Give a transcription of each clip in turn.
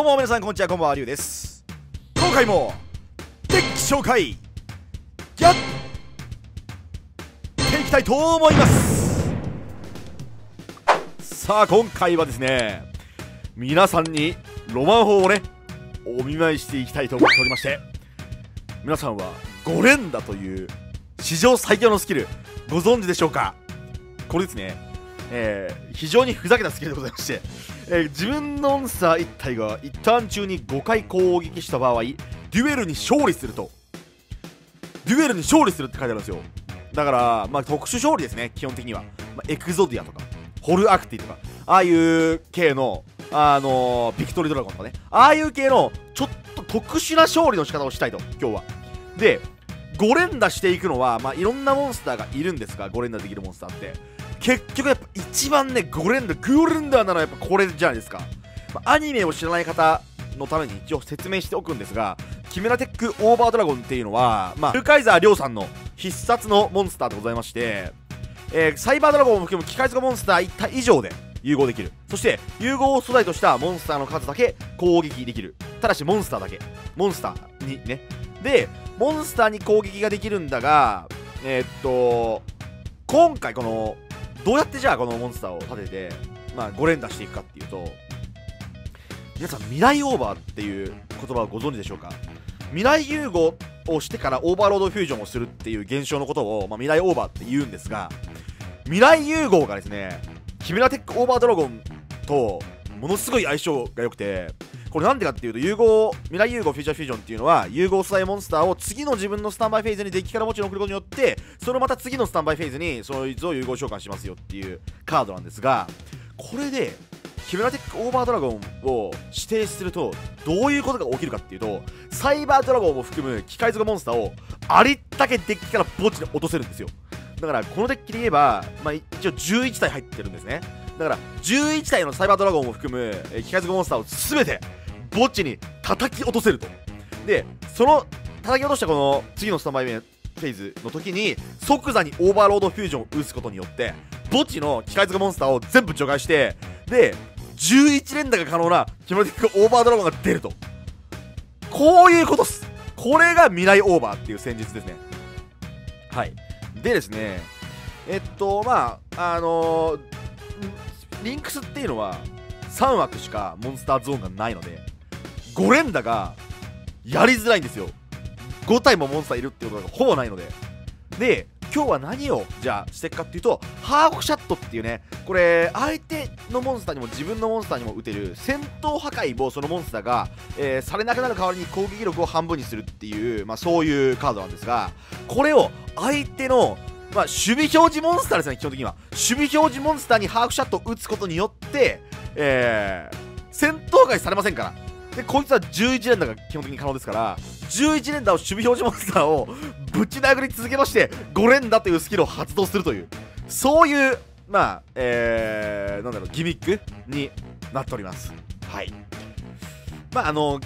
どうも皆さんこんにちはこんばんはりゅうです。今回もデッキ紹介やっていきたいと思います。さあ今回はですね皆さんにロマン砲をねお見舞いしていきたいと思っておりまして皆さんは5連打という史上最強のスキルご存知でしょうか？これですね、えー、非常にふざけたスキルでございましてえー、自分のモンスター1体が一ターン中に5回攻撃した場合デュエルに勝利すると。デュエルに勝利するって書いてあるんですよ。だからまあ特殊勝利ですね基本的には、まあ、エクゾディアとかホルアクティとか。ああいう系のあのー、ビクトリードラゴンとかね。ああいう系のちょっと特殊な勝利の仕方をしたいと今日は。で5連打していくのは、まあ、いろんなモンスターがいるんですが5連打できるモンスターって。結局やっぱ一番ね5連打グーレンダーならやっぱこれじゃないですか、まあ、アニメを知らない方のために一応説明しておくんですがキメラテックオーバードラゴンっていうのは、まあ、ルカイザー亮さんの必殺のモンスターでございまして、えー、サイバードラゴンを含む機械付モンスター1体以上で融合できる。そして融合を素材としたモンスターの数だけ攻撃できる。ただしモンスターだけ。モンスターにね。でモンスターに攻撃ができるんだがえー、っと今回このどうやってじゃあこのモンスターを立てて、まあ、5連打していくかっていうと皆さん未来オーバーっていう言葉をご存知でしょうか？未来融合をしてからオーバーロードフュージョンをするっていう現象のことを、まあ、未来オーバーって言うんですが未来融合がですねキメラテックオーバードラゴンとものすごい相性が良くてこれなんでかっていうと融合未来融合フューチャーフュージョンっていうのは融合素材モンスターを次の自分のスタンバイフェーズにデッキから墓地に送ることによってそれをまた次のスタンバイフェーズにそいつを融合召喚しますよっていうカードなんですがこれでキメラテックオーバードラゴンを指定するとどういうことが起きるかっていうとサイバードラゴンを含む機械族モンスターをありったけデッキから墓地に落とせるんですよ。だからこのデッキで言えば、まあ、一応11体入ってるんですね。だから11体のサイバードラゴンを含む機械族モンスターを全て墓地に叩き落とせると。でその叩き落としたこの次のスタンバイフェーズの時に即座にオーバーロードフュージョンを打つことによって墓地の機械族モンスターを全部除外してで11連打が可能なキメラテックオーバードラゴンが出ると。こういうことっす。これが未来オーバーっていう戦術ですね。はい。でですねえっとまああのー、リンクスっていうのは3枠しかモンスターゾーンがないので5連打がやりづらいんですよ5体もモンスターいるってことがほぼないのでで今日は何をじゃあしていくかっていうとハーフシャットっていうねこれ相手のモンスターにも自分のモンスターにも打てる戦闘破壊をそのモンスターが、えー、されなくなる代わりに攻撃力を半分にするっていう、まあ、そういうカードなんですがこれを相手のまあ、守備表示モンスターですね、基本的には。守備表示モンスターにハーフシャットを打つことによって、えー、戦闘外されませんから。でこいつは11連打が基本的に可能ですから11連打を守備表示モンスターをぶち殴り続けまして5連打というスキルを発動するというそういうまあえー、なんだろうギミックになっております。はい。まああの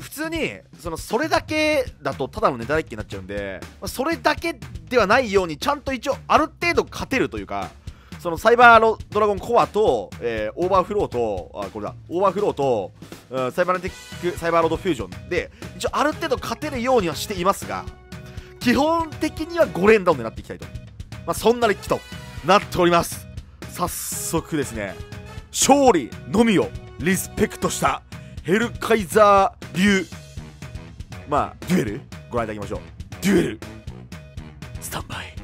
普通にそのそれだけだとただのネタデッキになっちゃうんで、まあ、それだけではないようにちゃんと一応ある程度勝てるというかそのサイバードラゴンコアと、えー、オーバーフローと、あ、これだ、オーバーフローと、うん、サイバーネティック、サイバーロードフュージョンで、一応ある程度勝てるようにはしていますが、基本的には5連打を狙っていきたいと。まあ、そんなデッキとなっております。早速ですね、勝利のみをリスペクトしたヘルカイザー流、まあ、デュエルご覧いただきましょう。デュエル、スタンバイ。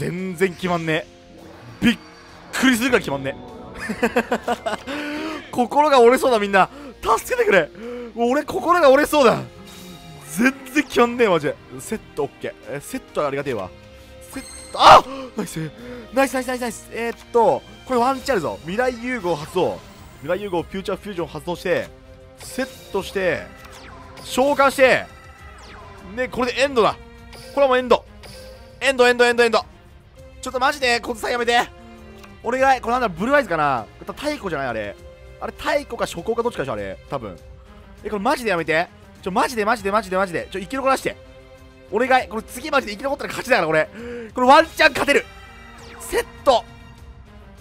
全然決まんねえびっくりするから決まんねえ 心が折れそうだみんな。助けてくれ。俺心が折れそうだ。全然決まんねえマジで。セット OK えセットありがてえわ。セットあナイス！ナイスナイスナイスナイス！えー、っとこれワンチャンあるぞ。未来融合発動。未来融合フューチャーフュージョン発動してセットして召喚してねこれでエンドだ。これはもうエンド。エンドエンドエンドエンド。ちょっとマジでコツさんやめて。お願いこれなんだブルーアイズかな。太鼓じゃないあれ。あれ太鼓か初行かどっちかでしょあれ。多分。えこれマジでやめて。ちょマジでマジでマジでマジで。ちょ生き残らして。お願いこれ次マジで生き残ったら勝ちだからこれ。これワンチャン勝てる。セット。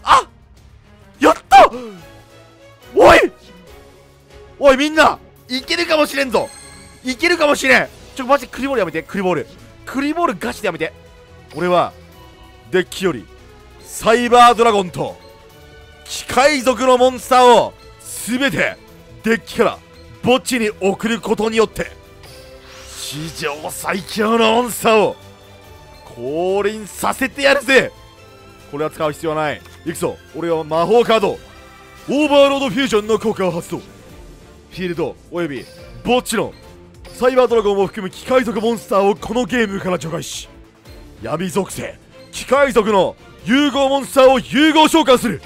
あやった！おい！おいみんな！いけるかもしれんぞ。いけるかもしれん。ちょマジクリボールやめて。クリボール。クリボールガチでやめて。俺はデッキよりサイバードラゴンと機械族のモンスターを全てデッキから墓地に送ることによって史上最強のモンスターを降臨させてやるぜ。これは使う必要はない。いくぞ。俺は魔法カード。オーバーロードフュージョンの効果を発動。フィールドおよび墓地のサイバードラゴンを含む機械族モンスターをこのゲームから除外し闇属性機械族の融合モンスターを融合召喚する。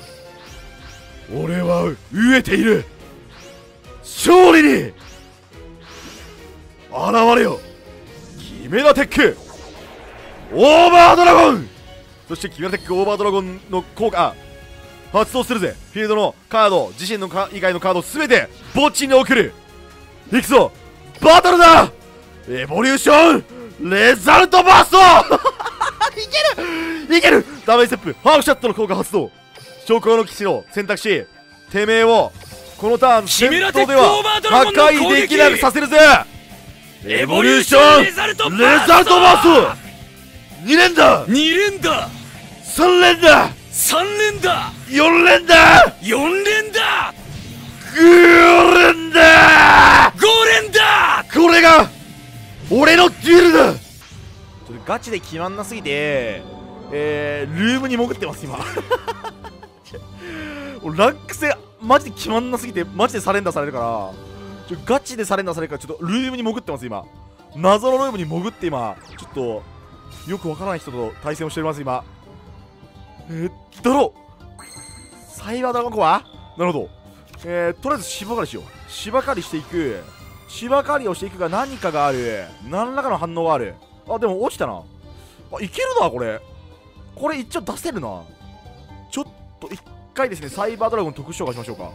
俺は飢えている。勝利に現れよ。キメラテックオーバードラゴン。そしてキメラテックオーバードラゴンの効果。発動するぜ。フィールドのカード。自身のか以外のカード全て墓地に送る。いくぞ。バトルだ。エボリューション。レザルトバースト。いける。いける。ダメージステップ。ハーフシャットの効果発動。昇降の騎士を選択してめえをこのターン戦闘では破壊できなくさせるぜ。エボリューションレザルトバース。ト2連だ2連だ3連だ3連だ4連だ4連だ5連だ5連だこれが俺のデュエルだガチで決まんなすぎてえー、ルームに潜ってます今俺ランク戦マジで決まんなすぎてマジでサレンダーされるからちょガチでサレンダーされるからちょっとルームに潜ってます今。謎のルームに潜って今。ちょっとよくわからない人と対戦をしております今。えー、ドロー。サイバードラゴンコア？なるほど。えー、とりあえず芝刈りしよう。芝刈りしていく。芝刈りをしていくが何かがある。何らかの反応がある。あでも落ちたな。あいけるなこれ。これ一応出せるな。と一回ですねサイバードラゴン特殊召喚しましょうか。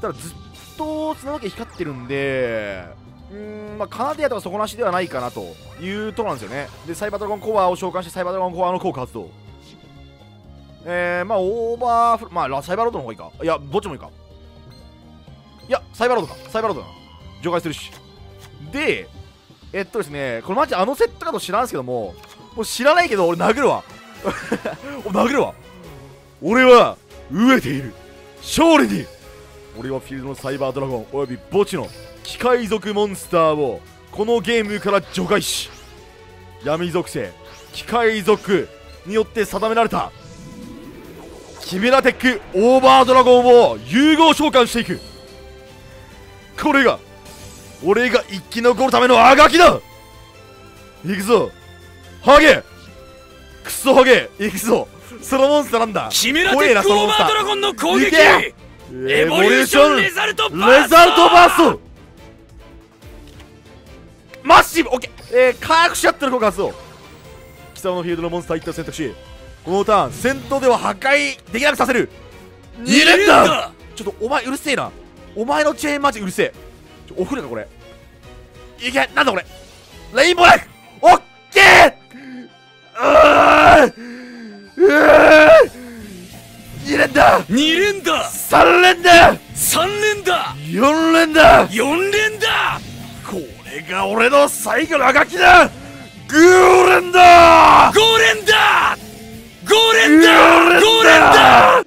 ただずっと砂時計光ってるんでうーんまあカナディアとか底なしではないかなというところなんですよね。でサイバードラゴンコアを召喚してサイバードラゴンコアの効果発動。えー、まあオーバーフまあサイバーロードの方がいいか。いやどっちもいいか。いやサイバーロードか。サイバーロードだな。除外するし。でえっとですねこれマジあのセットカード知らんすけどももう知らないけど俺殴るわ俺殴るわ。俺は飢えている。勝利に。俺はフィールドのサイバードラゴンおよび墓地の機械族モンスターをこのゲームから除外し闇属性機械族によって定められた。キメラテックオーバードラゴンを融合召喚していく。これが俺が生き残るためのあがきだ。行くぞ。ハゲ。クソハゲ。行くぞ。そのモンスターなんだ。キメラテックオーバードラゴンの攻撃エエボリューションレザルトバーストレザルトバーストマッシブオッケー。えー、火薬しちゃってる効果発動貴様のフィールドのモンスター1体を選択しこのターン戦闘では破壊できなくさせる。2連だ。ちょっとお前うるせえな。お前のチェーンマジうるせえ。ちょお風呂かこれ。いけなんだこれ。レインボーライフ。オッケー。うーうー2連だ2連だ3連だ3連だ4連だ4連だこれが俺の最後のあがきだ。グーレンだ5連だ5連だ5連だ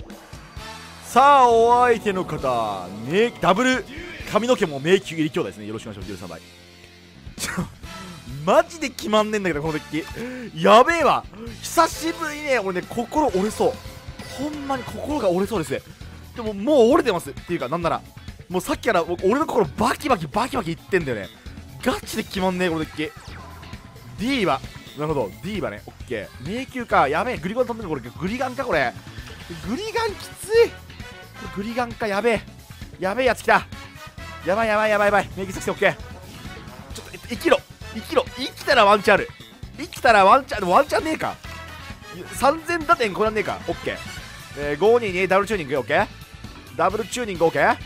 さあお相手の方。ねダブル。髪の毛も迷宮入り兄弟ですね。よろしくお願いします。13倍。ちょマジで決まんねえんだけどこのデッキやべえわ。久しぶりね俺ね心折れそう。ほんまに心が折れそうですでももう折れてます。っていうかなんなら。もうさっきから俺の心バキバキバキバキいってんだよね。ガチで決まんねえこのデッキディーバなるほど。ディーバねオッケー。迷宮か。やべえ。グリガン飛んでるこれグリガンかこれ。グリガンきつい。グリガンかやべえ。やべえやつ来た。やばいやばいやばいやばい。迷宮作戦オッケー。ちょっと生きろ生きろ。生きたらワンチャンある。生きたらワンチャンワンチャンねえか。3000打点こらんねえか。オッケー、えー、522ダブルチューニングオッケー。ダブルチューニングオッケー。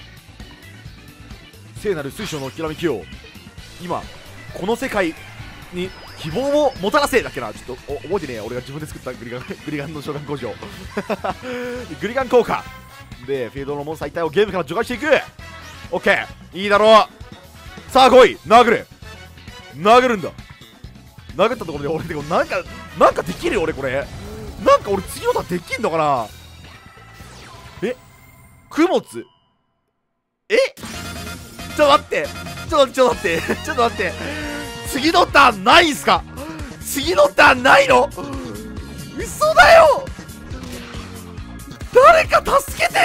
聖なる水晶のきらめきを今この世界に希望をもたらせだっけな。ちょっと覚えてねえ俺が自分で作ったグリガン グリガンの召喚工場。グリガン効果。でフィールドのモンスター一体をゲームから除外していく。オッケー。いいだろう。さあ来い。殴る。殴るんだ。殴ったところで俺でもなんかなんかできるよ俺これ。なんか俺次のターンできんのかな。え？供物え？ちょっと待って。ちょっとちょっと待ってちょっと待って。次のターンないんすか？次のターンないの？嘘だよ！誰か助けて